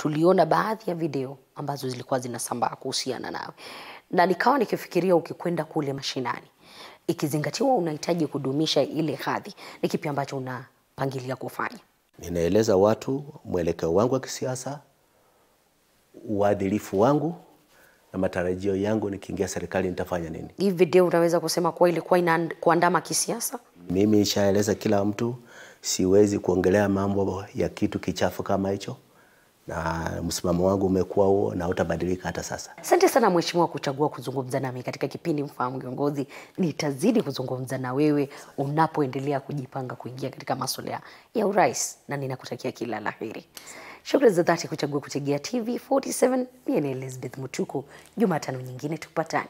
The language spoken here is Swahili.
tuliona baadhi ya video ambazo zilikuwa zinasambaa kuhusiana nawe, na nikawa nikifikiria ukikwenda kule mashinani, ikizingatiwa unahitaji kudumisha ile hadhi, ni kipi ambacho unapangilia kufanya? Ninaeleza watu mwelekeo wangu wa kisiasa, uadilifu wangu na matarajio yangu nikiingia serikali nitafanya nini. Hii video unaweza kusema kuwa ilikuwa ina kuandama kisiasa? Mimi nishaeleza kila mtu, siwezi kuongelea mambo ya kitu kichafu kama hicho, na msimamo wangu umekuwa huo na utabadilika hata sasa. Asante sana mheshimiwa kuchagua kuzungumza nami katika kipindi Mfahamu Kiongozi. Nitazidi kuzungumza na wewe unapoendelea kujipanga kuingia katika masuala ya urais, na ninakutakia kila la heri. Shukrani za dhati kuchagua kutegea TV 47. Mimi ni Elizabeth Mutuku. Jumatano nyingine tupatane.